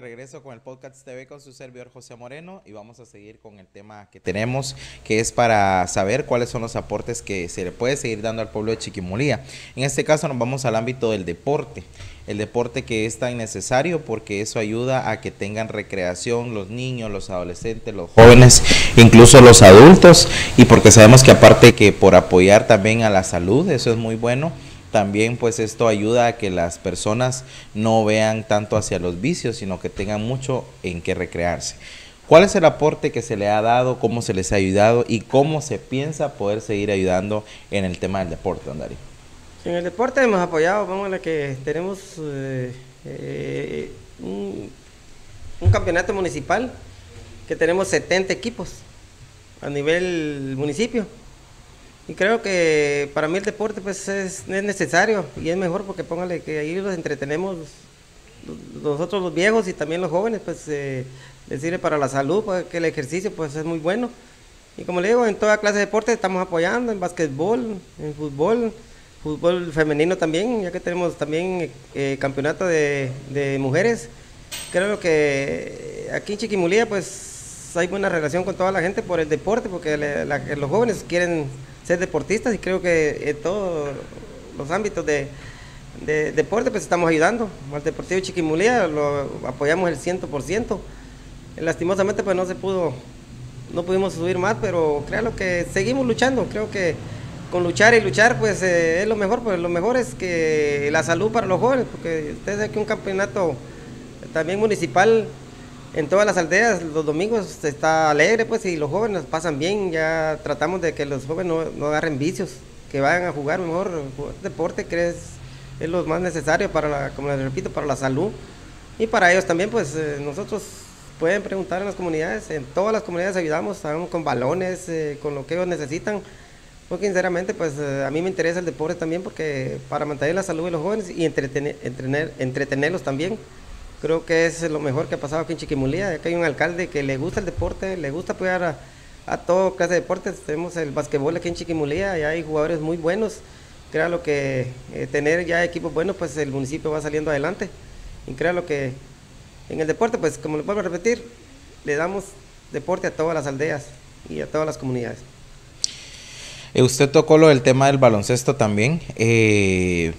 regreso con el podcast TV con su servidor José Moreno y vamos a seguir con el tema que tenemos, que es para saber cuáles son los aportes que se le puede seguir dando al pueblo de Chiquimulía. En este caso nos vamos al ámbito del deporte, el deporte que es tan necesario porque eso ayuda a que tengan recreación los niños, los adolescentes, los jóvenes, incluso los adultos y porque sabemos que aparte que por apoyar también a la salud, eso es muy bueno también pues esto ayuda a que las personas no vean tanto hacia los vicios, sino que tengan mucho en qué recrearse. ¿Cuál es el aporte que se le ha dado, cómo se les ha ayudado y cómo se piensa poder seguir ayudando en el tema del deporte, Andari? En el deporte hemos apoyado, vamos a que tenemos eh, eh, un campeonato municipal que tenemos 70 equipos a nivel municipio y creo que para mí el deporte pues es, necesario y es mejor porque póngale que ahí los entretenemos nosotros los viejos y también los jóvenes pues eh, les sirve para la salud, porque que el ejercicio pues es muy bueno. Y como le digo, en toda clase de deporte estamos apoyando, en básquetbol, en fútbol, fútbol femenino también, ya que tenemos también eh, campeonato de, mujeres. Creo que aquí en Chiquimulía pues hay buena relación con toda la gente por el deporte, porque los jóvenes quieren ser deportistas y creo que en todos los ámbitos de, deporte pues estamos ayudando. Al Deportivo Chiquimulía lo apoyamos el 100%. Lastimosamente pues no se pudo, no pudimos subir más, pero creo que seguimos luchando. Creo que con luchar y luchar pues eh, es lo mejor, pues lo mejor es que la salud para los jóvenes, porque ustedes saben que un campeonato también municipal en todas las aldeas los domingos está alegre, pues, y los jóvenes pasan bien. Ya tratamos de que los jóvenes no, agarren vicios, que vayan a jugar mejor deporte, que es, lo más necesario para, la, como les repito, para la salud. Y para ellos también, pues, eh, nosotros pueden preguntar en las comunidades, en todas las comunidades ayudamos, con balones, eh, con lo que ellos necesitan. Porque sinceramente, pues eh, a mí me interesa el deporte también porque para mantener la salud de los jóvenes y entretener, entretenerlos también. Creo que es lo mejor que ha pasado aquí en Chiquimulía, que hay un alcalde que le gusta el deporte, le gusta apoyar a, a todo clase de deportes. Tenemos el basquetbol aquí en Chiquimulía y hay jugadores muy buenos. Creo lo que eh, tener ya equipos buenos, pues el municipio va saliendo adelante. Y creo lo que en el deporte, pues como le vuelvo a repetir, le damos deporte a todas las aldeas y a todas las comunidades. Eh, usted tocó lo del tema del baloncesto también. Eh,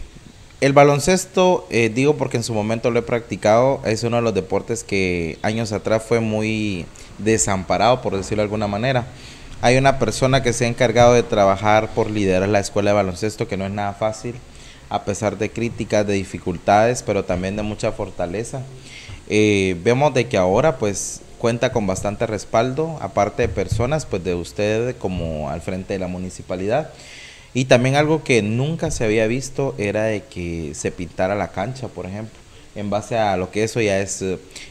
el baloncesto, eh, digo porque en su momento lo he practicado, es uno de los deportes que años atrás fue muy desamparado, por decirlo de alguna manera. Hay una persona que se ha encargado de trabajar por liderar la escuela de baloncesto, que no es nada fácil, a pesar de críticas, de dificultades, pero también de mucha fortaleza. Eh, vemos de que ahora pues cuenta con bastante respaldo, aparte de personas, pues de usted como al frente de la municipalidad. Y también algo que nunca se había visto era de que se pintara la cancha, por ejemplo, en base a lo que eso ya es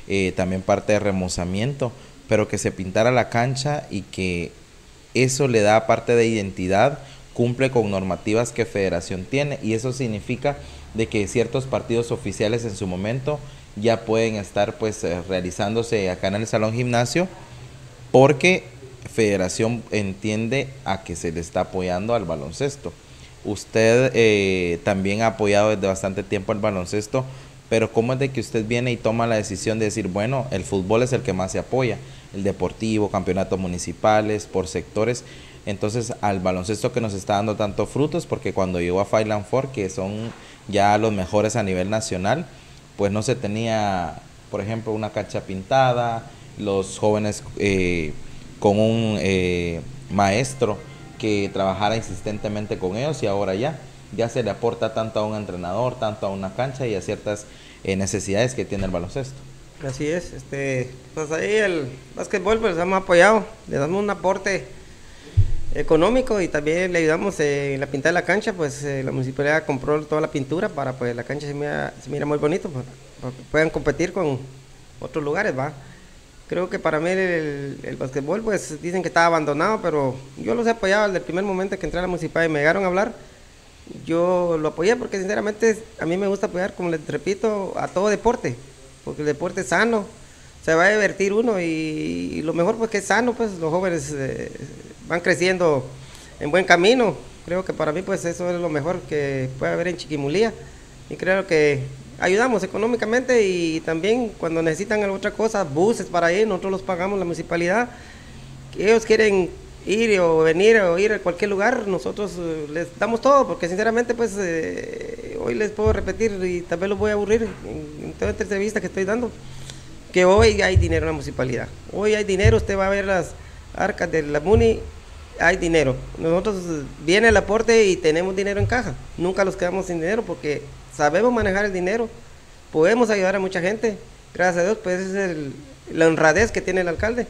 eh, también parte de remozamiento, pero que se pintara la cancha y que eso le da parte de identidad, cumple con normativas que Federación tiene y eso significa de que ciertos partidos oficiales en su momento ya pueden estar pues eh, realizándose acá en el salón gimnasio porque federación entiende a que se le está apoyando al baloncesto. Usted eh, también ha apoyado desde bastante tiempo el baloncesto, pero ¿cómo es de que usted viene y toma la decisión de decir, bueno, el fútbol es el que más se apoya, el deportivo, campeonatos municipales, por sectores? Entonces, al baloncesto que nos está dando tantos frutos, porque cuando llegó a Final Four, que son ya los mejores a nivel nacional, pues no se tenía, por ejemplo, una cancha pintada, los jóvenes eh, con un eh, maestro que trabajara insistentemente con ellos y ahora ya, ya se le aporta tanto a un entrenador, tanto a una cancha y a ciertas eh, necesidades que tiene el baloncesto. Así es, este, pues ahí el básquetbol pues hemos apoyado, le damos un aporte económico y también le ayudamos en la pintada de la cancha, pues eh, la municipalidad compró toda la pintura para pues la cancha se mira, se mira muy bonito, pues, para que puedan competir con otros lugares, va. Creo que para mí el, el pues dicen que estaba abandonado, pero yo los he apoyado desde el primer momento que entré a la municipalidad y me llegaron a hablar. Yo lo apoyé porque sinceramente a mí me gusta apoyar, como les repito, a todo deporte, porque el deporte es sano, se va a divertir uno y, lo mejor pues que es sano, pues los jóvenes eh, van creciendo en buen camino. Creo que para mí pues eso es lo mejor que puede haber en Chiquimulía y creo que ayudamos económicamente y también cuando necesitan otra cosa, buses para ir, nosotros los pagamos la municipalidad. Ellos quieren ir o venir o ir a cualquier lugar, nosotros eh, les damos todo, porque sinceramente pues eh, hoy les puedo repetir y tal vez los voy a aburrir en, toda esta entrevista que estoy dando, que hoy hay dinero en la municipalidad. Hoy hay dinero, usted va a ver las arcas de la MUNI, hay dinero. Nosotros viene el aporte y tenemos dinero en caja. Nunca los quedamos sin dinero porque sabemos manejar el dinero, podemos ayudar a mucha gente. Gracias a Dios, pues es la honradez que tiene el alcalde,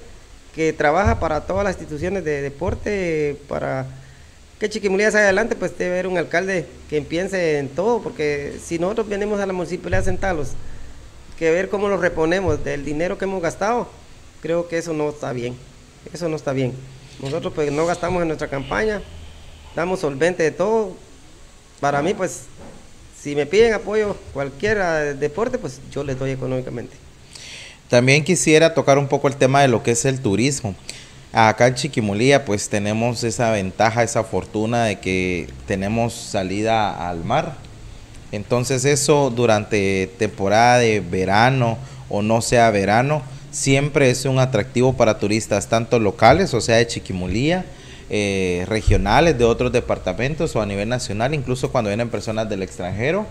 que trabaja para todas las instituciones de deporte, para que Chiquimulía salga adelante, pues debe haber un alcalde que piense en todo, porque si nosotros venimos a la municipalidad a sentarlos, que ver cómo lo reponemos del dinero que hemos gastado, creo que eso no está bien, eso no está bien. Nosotros pues no gastamos en nuestra campaña, damos solvente de todo. Para mí pues si me piden apoyo cualquier deporte, pues yo les doy económicamente. También quisiera tocar un poco el tema de lo que es el turismo. Acá en Chiquimulía pues tenemos esa ventaja, esa fortuna de que tenemos salida al mar. Entonces eso durante temporada de verano o no sea verano, siempre es un atractivo para turistas, tanto locales, o sea, de Chiquimulía, eh, regionales de otros departamentos o a nivel nacional, incluso cuando vienen personas del extranjero,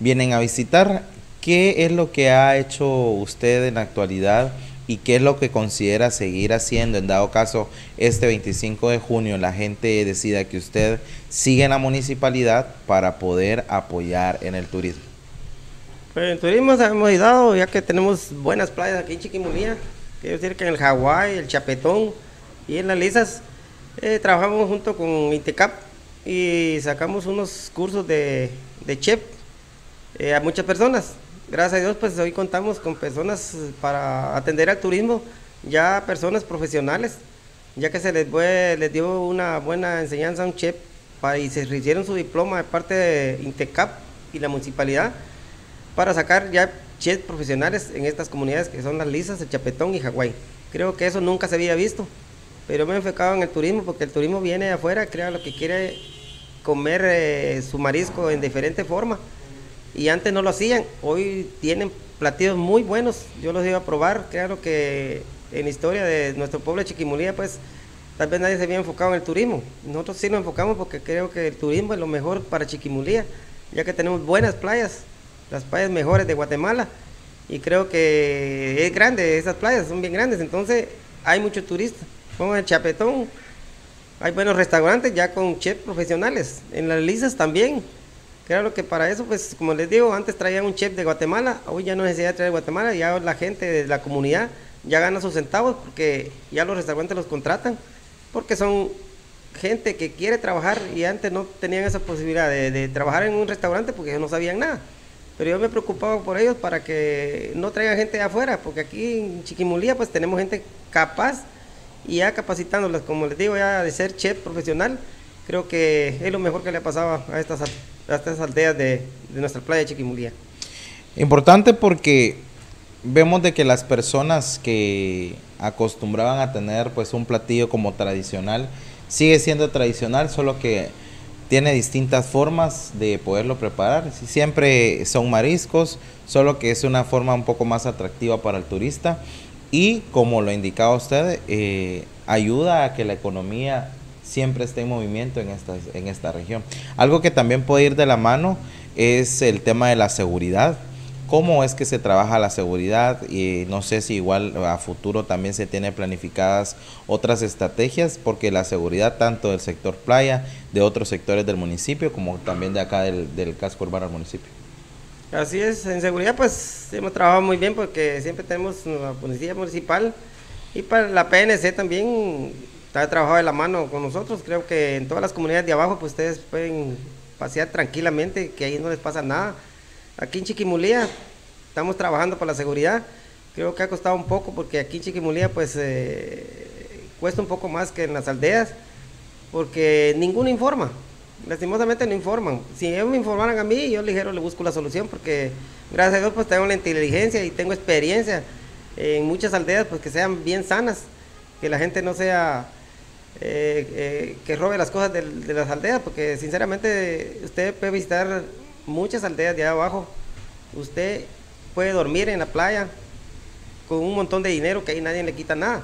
vienen a visitar. ¿Qué es lo que ha hecho usted en la actualidad y qué es lo que considera seguir haciendo en dado caso este 25 de junio la gente decida que usted sigue en la municipalidad para poder apoyar en el turismo? Pues en turismo hemos ya que tenemos buenas playas aquí en Chiquimulía, quiero decir que en el Hawái, el Chapetón y en las Lisas eh, trabajamos junto con INTECAP y sacamos unos cursos de, de chef eh, a muchas personas. Gracias a Dios, pues hoy contamos con personas para atender al turismo, ya personas profesionales, ya que se les, les dio una buena enseñanza a un chef y se hicieron su diploma de parte de INTECAP y la municipalidad para sacar ya chefs profesionales en estas comunidades que son las Lisas, el Chapetón y Hawái. Creo que eso nunca se había visto. Pero me he enfocado en el turismo porque el turismo viene de afuera, crea lo que quiere comer eh, su marisco en diferente forma. Y antes no lo hacían, hoy tienen platillos muy buenos, yo los iba a probar, claro que en la historia de nuestro pueblo de Chiquimulía, pues tal vez nadie se había enfocado en el turismo. Nosotros sí nos enfocamos porque creo que el turismo es lo mejor para Chiquimulía, ya que tenemos buenas playas, las playas mejores de Guatemala. Y creo que es grande, esas playas son bien grandes, entonces hay muchos turistas. Como el Chapetón, hay buenos restaurantes ya con chefs profesionales. En las lisas también. Claro que para eso, pues como les digo, antes traían un chef de Guatemala, hoy ya no necesidad traer de Guatemala, ya la gente de la comunidad ya gana sus centavos porque ya los restaurantes los contratan, porque son gente que quiere trabajar y antes no tenían esa posibilidad de, de trabajar en un restaurante porque no sabían nada. Pero yo me preocupaba por ellos para que no traigan gente de afuera, porque aquí en Chiquimulía pues tenemos gente capaz y ya capacitándolas, como les digo, ya de ser chef profesional, creo que es lo mejor que le ha pasado a estas, a estas aldeas de, de nuestra playa de Chiquimulía. Importante porque vemos de que las personas que acostumbraban a tener pues un platillo como tradicional sigue siendo tradicional, solo que tiene distintas formas de poderlo preparar. Siempre son mariscos, solo que es una forma un poco más atractiva para el turista y como lo indicaba usted, eh, ayuda a que la economía siempre esté en movimiento en esta, en esta región. Algo que también puede ir de la mano es el tema de la seguridad. ¿Cómo es que se trabaja la seguridad? Y no sé si igual a futuro también se tiene planificadas otras estrategias, porque la seguridad tanto del sector playa, de otros sectores del municipio, como también de acá del, del casco urbano del municipio. Así es, en seguridad pues hemos trabajado muy bien porque siempre tenemos la policía municipal y para la PNC también ha trabajado de la mano con nosotros. Creo que en todas las comunidades de abajo pues ustedes pueden pasear tranquilamente, que ahí no les pasa nada. Aquí en Chiquimulía estamos trabajando por la seguridad. Creo que ha costado un poco porque aquí en Chiquimulía pues eh, cuesta un poco más que en las aldeas porque ninguno informa lastimosamente no informan. Si ellos me informaran a mí, yo ligero le busco la solución porque gracias a Dios pues tengo la inteligencia y tengo experiencia en muchas aldeas pues que sean bien sanas, que la gente no sea eh, eh, que robe las cosas de, las aldeas, porque sinceramente usted puede visitar muchas aldeas de abajo usted puede dormir en la playa con un montón de dinero que ahí nadie le quita nada.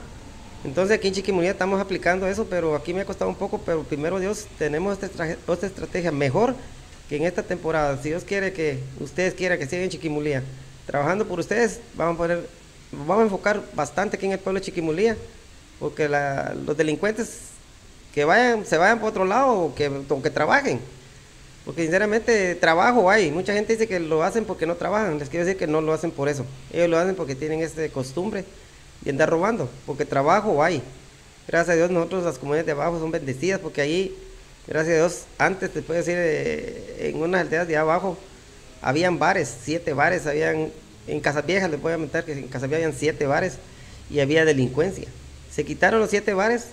Entonces aquí en Chiquimulía estamos aplicando eso, pero aquí me ha costado un poco, pero primero Dios, tenemos esta, estrategia mejor que en esta temporada. Si Dios quiere que ustedes quieran que sigan en Chiquimulía, trabajando por ustedes, vamos a poner, vamos a enfocar bastante aquí en el pueblo de Chiquimulía, porque los delincuentes que vayan, se vayan por otro lado o que, o que trabajen. Porque sinceramente trabajo hay. Mucha gente dice que lo hacen porque no trabajan. Les quiero decir que no lo hacen por eso. Ellos lo hacen porque tienen esta costumbre de andar robando. Porque trabajo hay. Gracias a Dios nosotros las comunidades de abajo son bendecidas porque ahí, gracias a Dios, antes te puedo decir, eh, en unas aldeas de abajo habían bares, siete bares, habían, en Casas Viejas les voy a mentar que en Casas Viejas habían siete bares y había delincuencia. Se quitaron los siete bares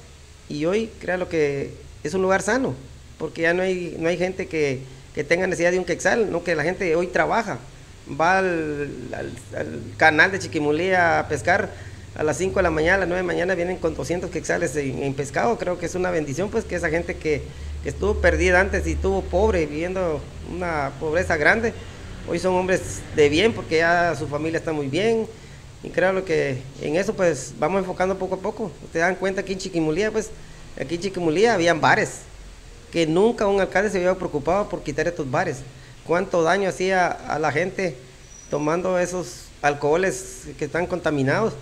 y hoy, lo que es un lugar sano porque ya no hay, no hay gente que, tenga necesidad de un quexal, no que la gente hoy trabaja, va al, canal de Chiquimulía a pescar a las 5 de la mañana, a las 9 de la mañana vienen con 200 quexales en, pescado, creo que es una bendición pues que esa gente que, estuvo perdida antes y estuvo pobre, viviendo una pobreza grande, hoy son hombres de bien porque ya su familia está muy bien y creo que en eso pues vamos enfocando poco a poco. Ustedes dan cuenta que en Chiquimulía pues aquí en Chiquimulía habían bares, que nunca un alcalde se había preocupado por quitar estos bares. Cuánto daño hacía a la gente tomando esos alcoholes que están contaminados.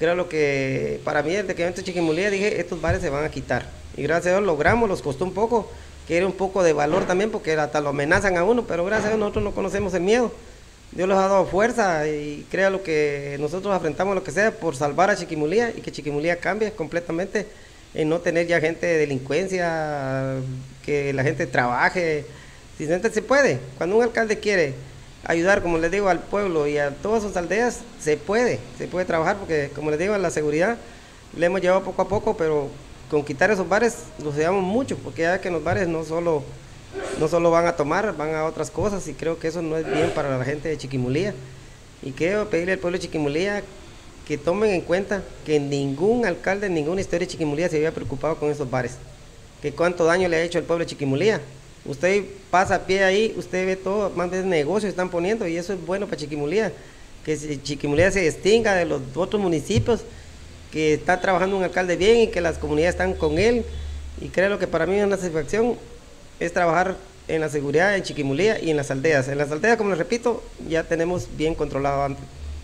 Creo lo que para mí desde que yo Chiquimulía dije, estos bares se van a quitar. Y gracias a Dios logramos, los costó un poco, que era un poco de valor también, porque hasta lo amenazan a uno, pero gracias a Dios nosotros no conocemos el miedo. Dios les ha dado fuerza y crea lo que nosotros afrontamos lo que sea por salvar a Chiquimulía y que Chiquimulía cambie completamente en no tener ya gente de delincuencia, que la gente trabaje. Si se puede. Cuando un alcalde quiere ayudar, como les digo, al pueblo y a todas sus aldeas, se puede, se puede trabajar, porque como les digo, la seguridad le hemos llevado poco a poco, pero con quitar esos bares los llevamos mucho, porque ya que en los bares no solo, no solo van a tomar, van a otras cosas, y creo que eso no es bien para la gente de Chiquimulía. Y quiero pedirle al pueblo de Chiquimulía que tomen en cuenta que ningún alcalde ninguna historia de Chiquimulía se había preocupado con esos bares. Que cuánto daño le ha hecho al pueblo de Chiquimulía. Usted pasa a pie ahí, usted ve todo, más de negocios están poniendo y eso es bueno para Chiquimulía. Que Chiquimulía se distinga de los otros municipios, que está trabajando un alcalde bien y que las comunidades están con él. Y creo que para mí una satisfacción es trabajar en la seguridad en Chiquimulía y en las aldeas. En las aldeas, como les repito, ya tenemos bien controlado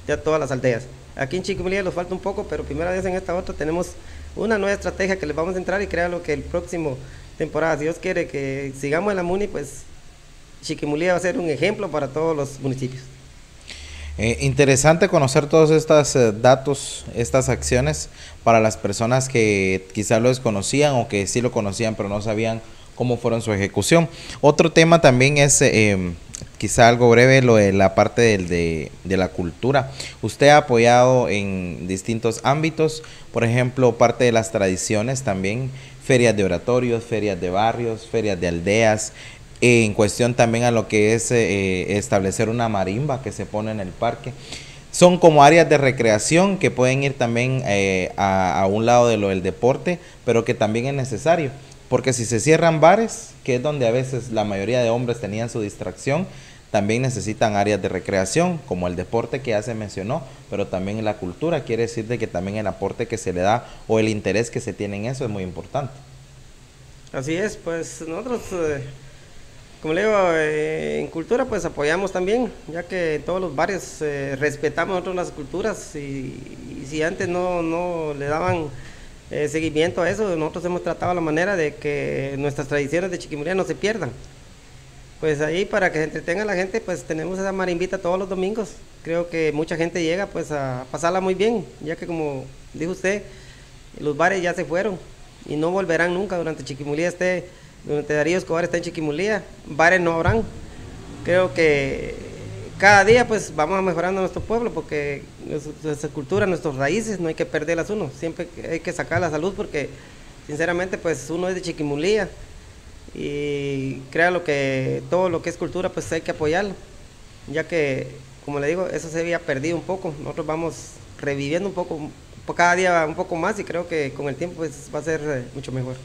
ya todas las aldeas. Aquí en Chiquimulía nos falta un poco, pero primera vez en esta otra tenemos una nueva estrategia que les vamos a entrar y lo que el próximo temporada, si Dios quiere que sigamos en la MUNI, pues Chiquimulía va a ser un ejemplo para todos los municipios. Eh, interesante conocer todos estos eh, datos, estas acciones para las personas que quizás lo desconocían o que sí lo conocían pero no sabían cómo fueron su ejecución. Otro tema también es eh, quizá algo breve lo de la parte del, de, de, la cultura. Usted ha apoyado en distintos ámbitos, por ejemplo, parte de las tradiciones también, ferias de oratorios, ferias de barrios, ferias de aldeas, en cuestión también a lo que es eh, establecer una marimba que se pone en el parque. Son como áreas de recreación que pueden ir también eh, a, a, un lado de lo del deporte, pero que también es necesario. Porque si se cierran bares, que es donde a veces la mayoría de hombres tenían su distracción, también necesitan áreas de recreación, como el deporte que ya se mencionó, pero también la cultura. Quiere decir de que también el aporte que se le da o el interés que se tiene en eso es muy importante. Así es, pues nosotros, eh, como le digo, eh, en cultura pues apoyamos también, ya que en todos los barrios eh, respetamos nosotros las culturas y, si antes no, no le daban seguimiento a eso. Nosotros hemos tratado la manera de que nuestras tradiciones de Chiquimulía no se pierdan. Pues ahí para que se entretenga la gente, pues tenemos esa marimbita todos los domingos. Creo que mucha gente llega pues a pasarla muy bien, ya que como dijo usted, los bares ya se fueron y no volverán nunca durante Chiquimulía esté, durante Darío Escobar está en Chiquimulía, bares no habrán. Creo que cada día pues vamos mejorando nuestro pueblo porque nuestra cultura, nuestras raíces, no hay que perderlas uno, siempre hay que sacar la salud porque sinceramente pues uno es de Chiquimulía y crea lo que todo lo que es cultura pues hay que apoyarlo, ya que como le digo, eso se había perdido un poco, nosotros vamos reviviendo un poco, cada día un poco más y creo que con el tiempo pues va a ser eh, mucho mejor.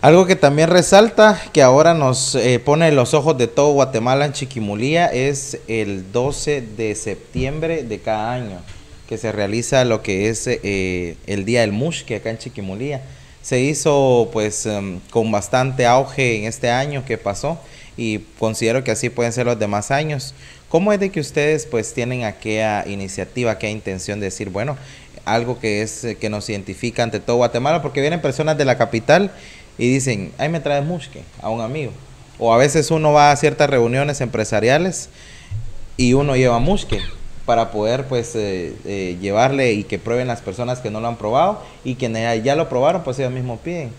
Algo que también resalta, que ahora nos eh, pone los ojos de todo Guatemala en Chiquimulía, es el 12 de septiembre de cada año, que se realiza lo que es eh, el Día del Mushke acá en Chiquimulía. Se hizo pues em, con bastante auge en este año que pasó y considero que así pueden ser los demás años. ¿Cómo es de que ustedes pues tienen aquella iniciativa, aquella intención de decir, bueno, algo que es eh, que nos identifica ante todo Guatemala, porque vienen personas de la capital y dicen, ahí me traes musque a un amigo. O a veces uno va a ciertas reuniones empresariales y uno lleva musque para poder pues eh, eh, llevarle y que prueben las personas que no lo han probado y quienes ya lo probaron pues ellos mismos piden.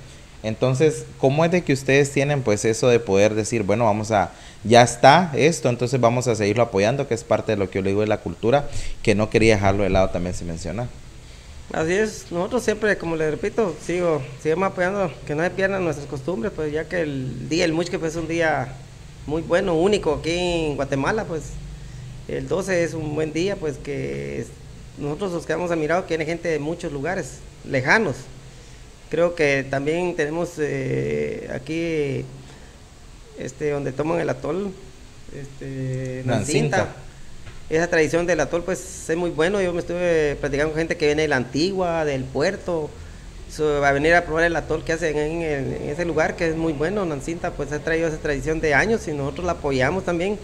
Entonces, ¿cómo es de que ustedes tienen pues eso de poder decir, bueno, vamos a, ya está esto, entonces vamos a seguirlo apoyando, que es parte de lo que yo le digo de la cultura, que no quería dejarlo de lado también sin mencionar? Así es, nosotros siempre, como le repito, sigo, sigamos apoyando que no se pierdan nuestras costumbres, pues ya que el día del Muchque pues, es un día muy bueno, único aquí en Guatemala, pues el 12 es un buen día, pues que nosotros nos quedamos admirados que viene gente de muchos lugares lejanos. Creo que también tenemos eh, aquí, este, donde toman el atol, este, la cinta esa tradición del atol pues es muy bueno. Yo me estuve platicando con gente que viene de la antigua, del puerto, va a venir a probar el atol que hacen en, ese lugar que es muy bueno. Nancinta pues ha traído esa tradición de años y nosotros la apoyamos también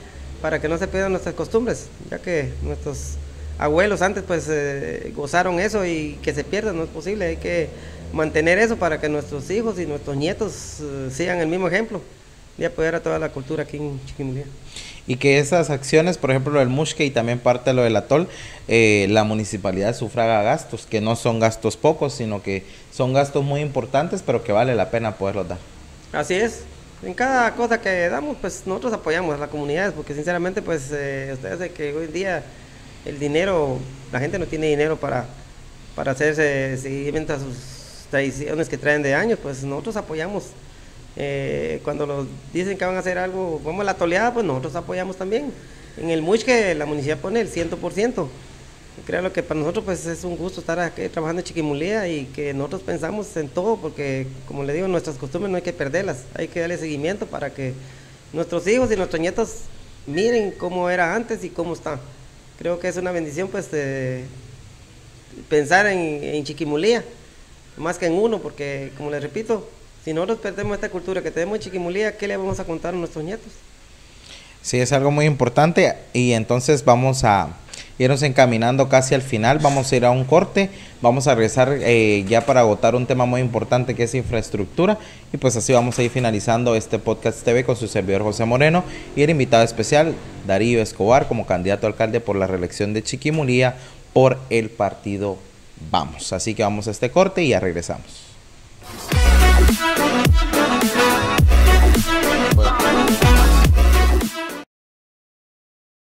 para que no se pierdan nuestras costumbres, ya que nuestros abuelos antes pues eh, gozaron eso y que se pierda no es posible. Hay que mantener eso para que nuestros hijos y nuestros nietos eh, sigan el mismo ejemplo de apoyar a toda la cultura aquí en Chiquimulía y que esas acciones, por ejemplo, lo del Mushke y también parte de lo del atol, eh, la municipalidad sufraga gastos, que no son gastos pocos, sino que son gastos muy importantes, pero que vale la pena poderlos dar. Así es. En cada cosa que damos, pues nosotros apoyamos a las comunidades, porque sinceramente, pues eh, ustedes saben que hoy en día el dinero, la gente no tiene dinero para, para hacerse seguimiento a sus tradiciones que traen de años, pues nosotros apoyamos eh, cuando nos dicen que van a hacer algo, vamos a la toleada, pues nosotros apoyamos también. En el MUSH que la municipalidad pone el 100%. Creo que para nosotros pues es un gusto estar aquí trabajando en Chiquimulía y que nosotros pensamos en todo porque como le digo, nuestras costumbres no hay que perderlas, hay que darle seguimiento para que nuestros hijos y nuestros nietos miren cómo era antes y cómo está. Creo que es una bendición pues pensar en, en Chiquimulía, más que en uno, porque como les repito, si nosotros perdemos esta cultura que tenemos en Chiquimulía, ¿qué le vamos a contar a nuestros nietos? Sí, es algo muy importante y entonces vamos a irnos encaminando casi al final, vamos a ir a un corte, vamos a regresar eh, ya para agotar un tema muy importante que es infraestructura y pues así vamos a ir finalizando este podcast TV con su servidor José Moreno y el invitado especial Darío Escobar como candidato a alcalde por la reelección de Chiquimulía por el partido Vamos. Así que vamos a este corte y ya regresamos.